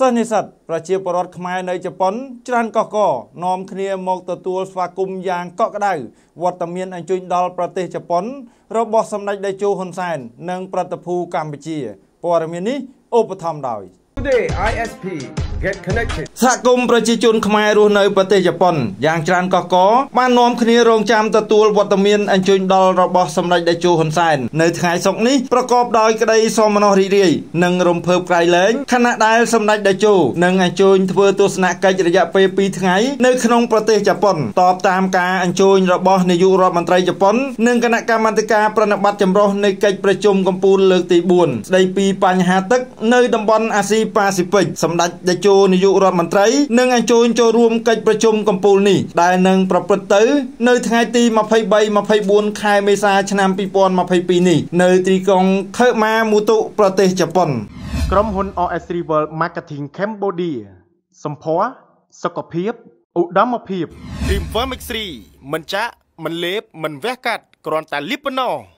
សិស្សនិស្សិតប្រជាពលរដ្ឋខ្មែរនៅជប៉ុនច្រើនកកកនាំគ្នាមកទទួលស្វាគមន៍យ៉ាងកក់ក្ដៅវត្តមានអញ្ជើញដល់ប្រទេសជប៉ុន របស់សម្ដេចតេជោហ៊ុនសែននិងប្រតិភូកម្ពុជាព័ត៌មាននេះឧបត្ថម្ភដោយ Today ISP get connected សហគមន៍ប្រជាជនខ្មែររស់នៅប្រទេសជប៉ុនយ៉ាងច្រើនកកកបាននាំគ្នារងចាំទទួលវត្តមានអញ្ជើញដល់របស់សម្ដេចតេជោហ៊ុនសែននៅថ្ងៃសុក្រនេះប្រកបដោយក្តីសោមនស្សរីករាយនិងរំភើបក្រៃលែងខណៈដែលសម្ដេចតេជោនឹងអញ្ជើញធ្វើទស្សនកិច្ចរយៈពេល2ថ្ងៃនៅក្នុងប្រទេសជប៉ុនតបតាមការអញ្ជើញរបស់នាយករដ្ឋមន្ត្រីជប៉ុននិងគណៈកម្មាធិការប្រណិប័តចម្រុះនៃកិច្ចប្រជុំកំពូលលើកទី4ស្ដីពីបញ្ហាទឹកនៅតំបន់អាស៊ីប៉ាស៊ីហ្វិកសម្ដេចតេជោនាយករដ្ឋមន្ត្រីនឹងអញ្ជើញចូលរួមកិច្ចប្រជុំកំពូលនេះដែលនឹងប្រព្រឹត្តទៅ នៅថ្ងៃទី23-24ខែមេសាឆ្នាំ2022នេះនៅទីក្រុងខឺម៉ាមូតុប្រទេសជប៉ុនក្រុមហ៊ុន RS Rival Marketing Cambodia សម្ភារសុខភាពឧត្តមភាព Dream Vermix 3 មិនចាក់មិនលេបមិនវះកាត់គ្រាន់តែលាបប៉ុណ្ណោះ